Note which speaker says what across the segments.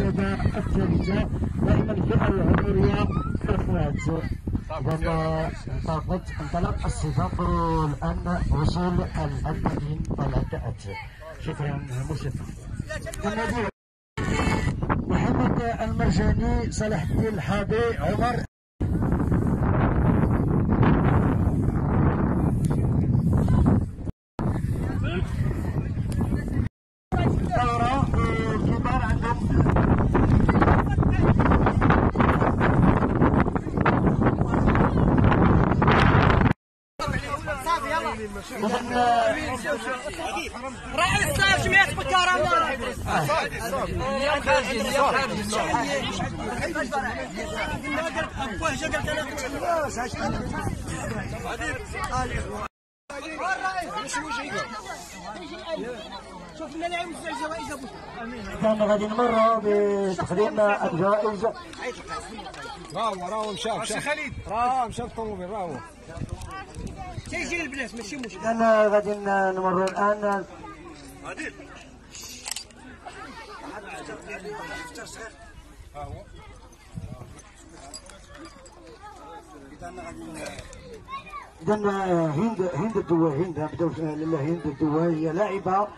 Speaker 1: المرتبة الثالثة الفئة العمرية صفوات انطلقت انطلق السباق الآن وصول الهدافين والهداءات شكرا النادي محمد المرجاني صلاح الدين الحاضي عمر.
Speaker 2: رئيس جمعية بكارة شوف لنا العين الجوائز ابو
Speaker 1: كان غادي نمروا بتقديم الجوائز
Speaker 3: راهو راهو مشى مشى خليل. راهو مشى الطوموبيل راهو.
Speaker 2: تيجي البلاش ماشي مشكل
Speaker 1: كان غادي نمروا الآن إذا هند هند الدواء هند نبداو لله هند الدواء هي لاعبة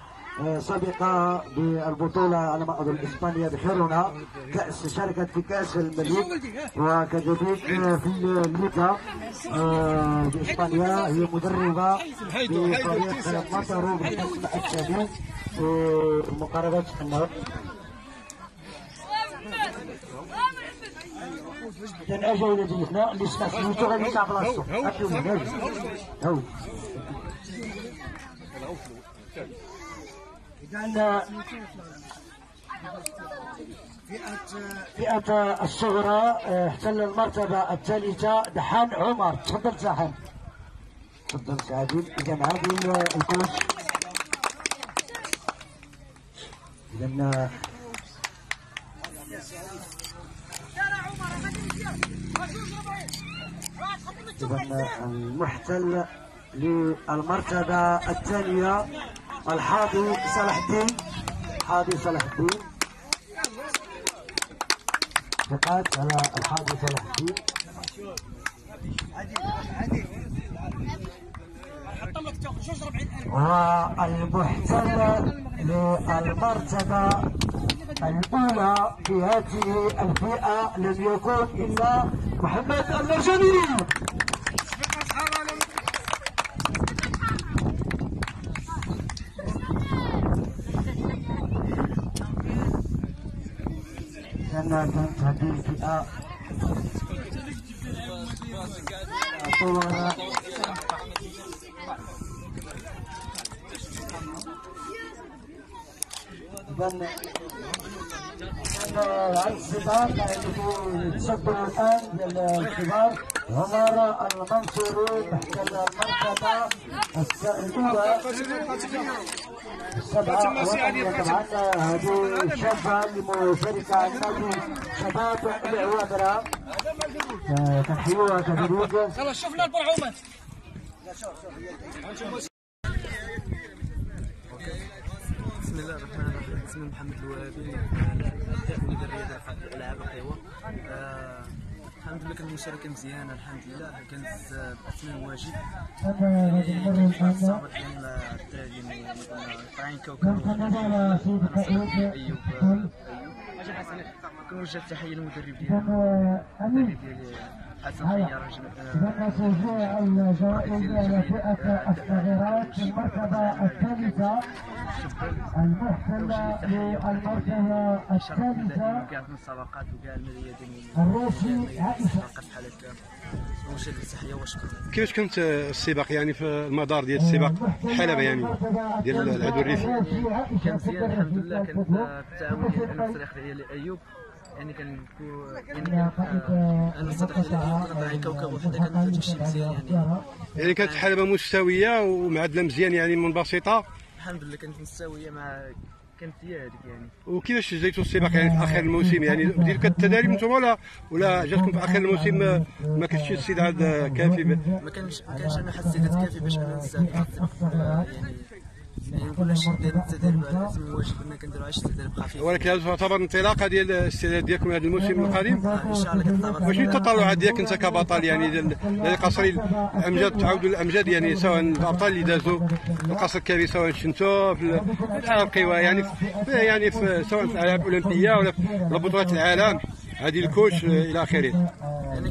Speaker 1: آه، سابقة بالبطولة على ما أظن إسبانيا بخيرنا. كأس شاركت في كأس الملك وكذلك في الليغا. آه، بإسبانيا. هي مدربة في فريق مطرو بالقسم الثاني مقاربة النهر كان اجا إلى ديتنا اللي سمع سميتو غادي يطلع بلاصتو هاكي وين اذا فئة الصغرى آه، احتل المرتبة الثالثة دحان عمر. تفضل دحان تفضل سعادين إذا عادل الكوش إذا إذا المحتل للمرتبة الثانية. الحاضي صلاح الدين. حاضي صلاح الدين. ثقات على الحاضي صلاح الدين. والمحتل للمرتبة الأولى في هذه الفئة لم يكن إلا محمد المرجاني كانت هذه الفئة طور إذن اللي تصدروا الآن ديال الكبار عمر المنصوري محتل المرتبة الأولى
Speaker 4: بسم الله الرحمن الرحيم. اسمي محمد الوهابي مدير الرياضه في الالعاب القوى الحمد لله كانت المشاركه مزيانة الحمد لله. كانت آه، باثنين واجب
Speaker 1: أنا غادي نمر الآن
Speaker 4: صعبت كان الدراري اللي طالعين كوكب أيوب كنوجه التحية للمدرب
Speaker 1: أمين.
Speaker 4: المدرب ديالي حسن خيار
Speaker 1: فئة الصغيرات في المرتبة المحتلة للمرتبة الثالثة.
Speaker 4: ديال
Speaker 1: الروسي عائشة.
Speaker 4: وشكرا
Speaker 3: كيفاش كنت السباق يعني في المدار ديال السباق؟ حلبة يعني ديال العدو الريفي
Speaker 4: كان مزيان الحمد لله كان التعاون ديال والصديق ديالي ايوب يعني كان يعني كان أنا كنا طالعين كوكب وحده كانت تمشي مزيان يعني.
Speaker 3: يعني كانت حلبة مستوية ومعدلة مزيان يعني منبسطة
Speaker 4: الحمد لله كانت مستوية مع كانت هي هذيك يعني.
Speaker 3: وكيفاش جديتوا السباق يعني في اخر الموسم. يعني بديتوا كالتدريب أنتم ولا ولا جاتكم في آخر الموسم ما- كانش شي استعداد كافي
Speaker 4: ما كانش ما كانش أنا حسيت كافي باش أنا نستعد يعني يعني التدريب تدريب خفيف.
Speaker 3: ولكن هذا تعتبر انطلاقة ديال الاستعداد ديالكم هذا الموسم القادم؟
Speaker 4: آه، إن شاء الله كتعتبر
Speaker 3: واش التطلعات ديالك انت كبطل يعني ديال ديال قصري الأمجاد تعاودوا الأمجاد يعني سواء الأبطال اللي دازوا القصر الكبير سواء شنتو في الالعاب القوى يعني في يعني في سواء في الألعاب الأولمبية ولا في بطولات العالم. هذه الكوش إلى آخره.
Speaker 4: يعني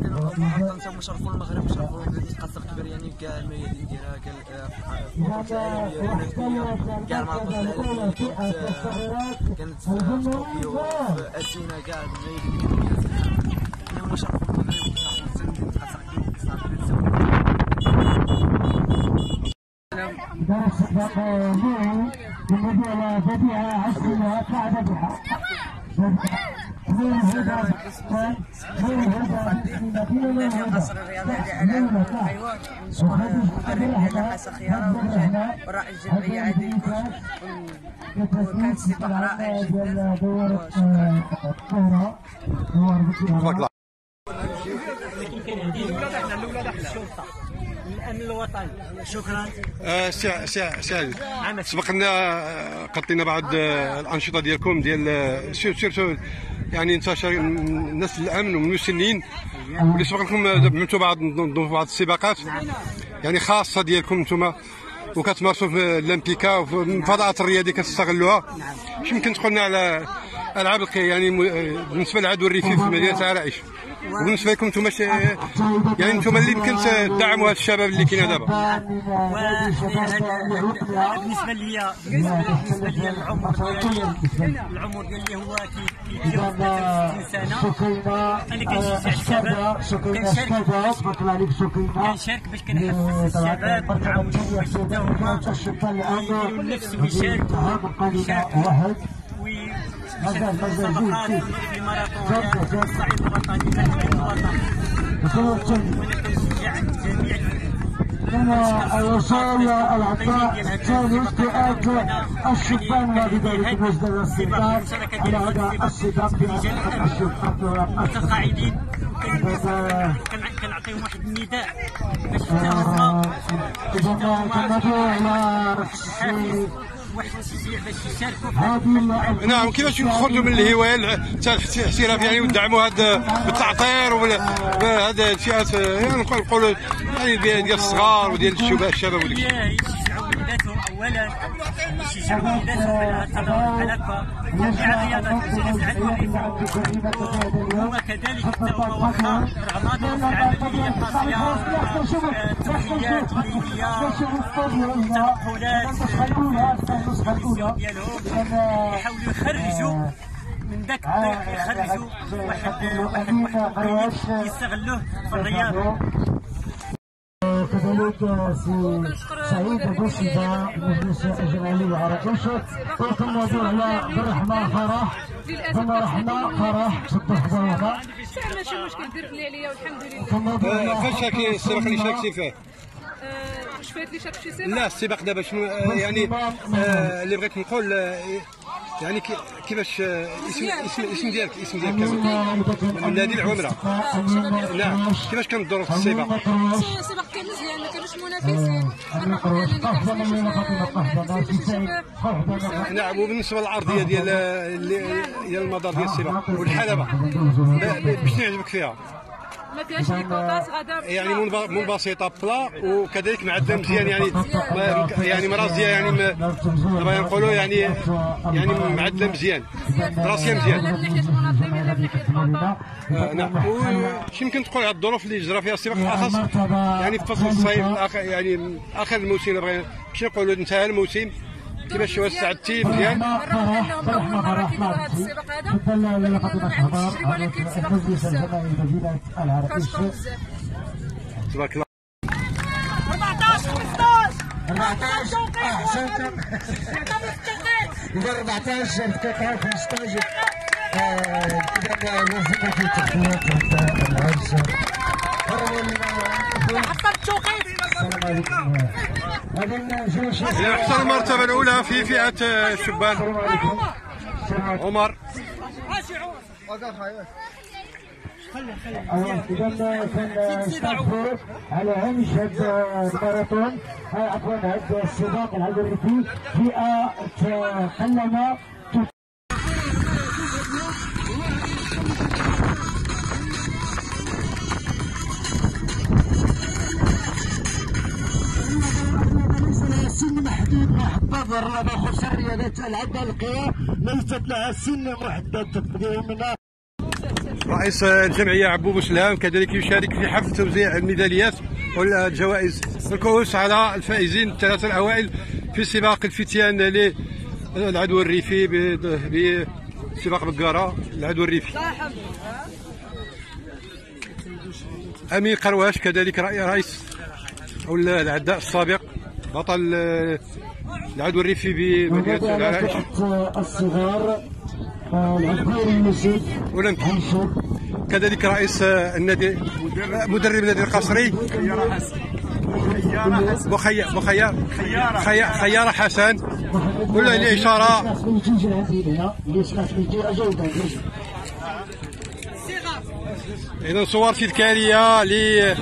Speaker 4: مشرفوا المغرب مشرفوا قصر كبير يعني كاع الميادين ديالها كاع البطولات العالميه الاولمبيه كاع العالميه اللي كانت آه، في طوكيو في أثينا كاع الميادين يعني مشرفوا المغرب
Speaker 1: درس نوعي بالنبي على فتيها عسلها قاعدة بها
Speaker 2: الامن الوطني شكرا
Speaker 3: سي سي سي سبق لنا قطينا بعض الأنشطة ديالكم ديال سير سيرتو يعني انتشر الناس الامن والمسنين واللي سبق لكم عملتوا بعض بعض السباقات. يعني خاصة ديالكم أنتم وكتمارسوا في الامبيكا وفي الفضاءات الرياضية كتستغلوها. اش يمكن تقول لنا على ألعاب يعني بالنسبة للعدو الريفي في مدينه عرائش وبالنسبة لكم أنتم يعني أنتم اللي يمكن تدعموا هذا الشباب اللي كاين دابا.
Speaker 2: بالنسبة ليا بالنسبة ليا العمر العمر ديالي هو 63 سنه أنا كنشجع الشباب كنشارك كنشارك باش كنحفز الشباب ونعاونهم باش يبداو هما. يديروا النفس ويشاركوا يشاركوا. ويشاركوا في الماراثون الصعيد الوطني الوطني وأنا كنشجع جميع
Speaker 1: الوصول العطاء الثاني استئاذ الشبان وبذلك مجد الاستئذان على هذا السباق في أسئلة الشبان
Speaker 2: متقاعدين كنعطيهم واحد النداء باش
Speaker 1: إذا كندعو على
Speaker 3: نعم كيفاش نخرجوا من الهوايه تاع الاحتراف يعني وندعموا هذا بالتعطير وهذا الفئات يعني نقول- يعني ديال الصغار وديال الشباب الشباب
Speaker 2: اولا يشجعوا وليداتهم على هكا جميع الرياضات التي يفعلوها هما كذلك يبداوا واخا رغم هذه العملية القاسيه التقنيات الليليه التنقلات ديالهم يحاولوا يخرجوا من ذاك الطريق يخرجوا. واحد واحد واحد يستغلوه في الرياضه
Speaker 1: كذلك سي سعيد ابو شيبه مجلس الجمعيه العراقيش وكنادوا على بالرحمه فرح بالرحمه فرح صدق حضرنا
Speaker 5: ماشي مشكل درت لي عليا والحمد لله.
Speaker 3: فاش كاين السباق اللي شاركتي فيه
Speaker 5: آه، شي سباق
Speaker 3: لا السباق دابا شنو آه، يعني آه، اللي بغيت نقول آه، يعني كي- كيفاش آه، اسم اسم اسم ديالك اسم ديالك كامل نادي العمره نعم كيفاش كانت الظروف في السباق
Speaker 5: السباق كان مزيان ما كانوش منافسين
Speaker 3: نعم وبالنسبه للارضيه ديال ديال المدار ديال السباق والحلبه ب- ب- باش يعجبك فيها
Speaker 5: ما فيهاش لي كوطاس غادا
Speaker 3: يعني منب- منبسطه بلا وكذلك معدله مزيان يعني يعني مرازيه يعني ما- دابا نقولوا يعني يعني معدله مزيان راسيه
Speaker 5: لا
Speaker 3: مزيان
Speaker 5: من ناحيه المنظمين لا من ناحيه
Speaker 3: آه، نعم يمكن تقول على الظروف اللي جرى فيها السباق الاخص يعني في فصل الصيف يعني اخر الموسم اللي بغينا باش نقولوا انتهى الموسم كيفاش
Speaker 5: السباق هذا ولكن ما ولكن سباق بزاف كنشكر بزاف
Speaker 3: تبارك الله
Speaker 1: 14 احسنتم اذا 14 دقيقه 15 اذا لازم في تحيات العرس
Speaker 2: حتى التوقيت
Speaker 1: السلام عليكم هذا جوش
Speaker 3: إلى حصل المرتبة الأولى في آه، الشبان عمر.
Speaker 1: اذا كان ستانفورد على هامش هذا الماراثون عفوا هذا السباق العبريتي فئه تقلم محدود محدد الرياضة خصوصا الرياضات العدة القوى ليست لها سن محدد تقديمنا
Speaker 3: رئيس الجمعية عبو بوسلام كذلك يشارك في حفل توزيع الميداليات والجوائز الكؤوس على الفائزين الثلاثه الأوائل في سباق الفتيان للعدو الريفي بسباق بقارة العدو الريفي. امين قرواش كذلك رئيس أو العداء السابق. بطل العدو الريفي بمدينة العرائش
Speaker 1: الصغار العبقري يوسف
Speaker 3: كذلك رئيس النادي مدرب النادي القصري بخيا بخيا خيا خيار حسن. ولا الاشاره اذا صور تذكاريه ل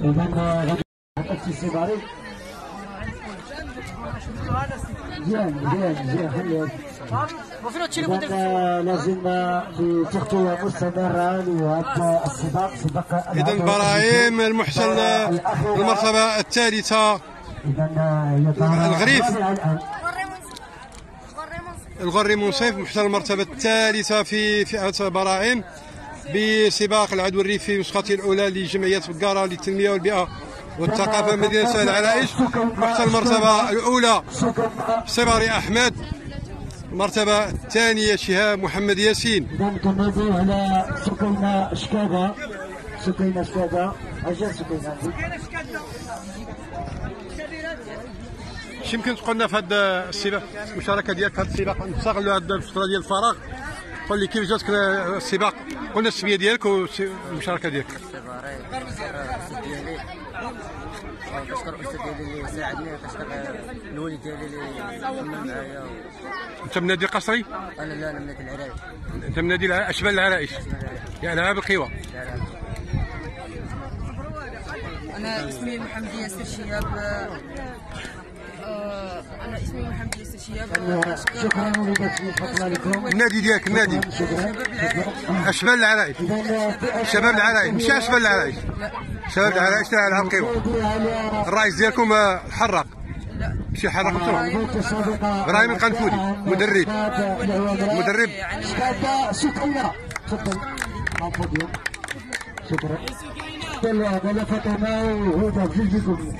Speaker 1: اذا السيباري مزيان مزيان مزيان خليك لازم في تغطية مستمرة لهذا السباق سباق
Speaker 3: إذا براهيم المحسن المرتبة الثالثة. الغريف الغري منصف محسن المرتبة الثالثة في فئة براعم بسباق العدو الريفي نسخته الأولى لجمعية بقارة للتنمية والبيئة والثقافة مدينة العرائش محسن المرتبة الأولى. صباري أحمد. المرتبة الثانية شهاب محمد ياسين.
Speaker 1: كناديو على أجا سكينة
Speaker 3: اش يمكن تقولنا في هذا السباق؟ المشاركة ديالك في هذا السباق؟ نستغلوا هذه الفترة ديال الفراغ. قول لي كيف جاتك السباق؟ قلنا السميه ديالك والمشاركة ديالك.
Speaker 2: كنشكر الاستاذ ديالي اللي ساعدني كنشكر الوالد ديالي اللي معايا
Speaker 3: أنت من نادي القصري؟
Speaker 2: أنا لا أنا من نادي العرايش
Speaker 3: انت من نادي اشبال العرائش. يا العاب القوى.
Speaker 5: أنا اسمي محمد ياسر شياب أنا اسمي محمد ياسر شياب
Speaker 1: شكرا
Speaker 3: النادي ديالك النادي
Speaker 1: شكرا
Speaker 3: اشبال العرائش شباب العرائش مش اشبال العرائش شباب العرائش تاع العاب القوى الرئيس ديالكم آه، الحراق شي حراق إبراهيم القنفودي مدرب مدرب
Speaker 1: شكرا تفضل شكرا شكرا فاطمه وهدى في جيكم